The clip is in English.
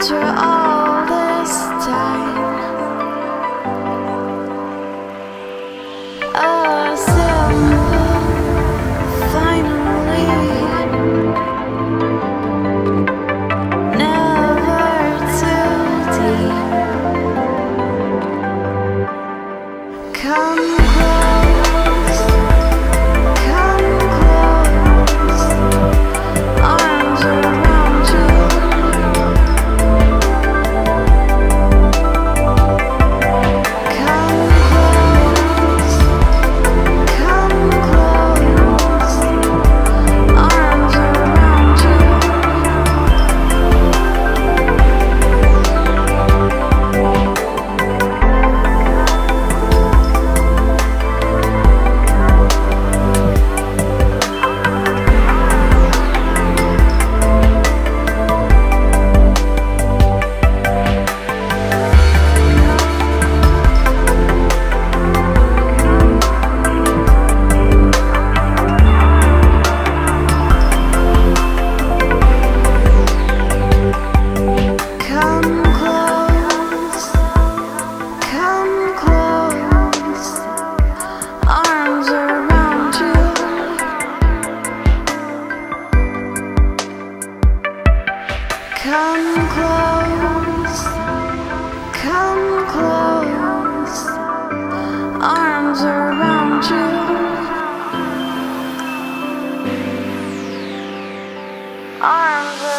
After all this time, simple, finally, never too deep. Come arms.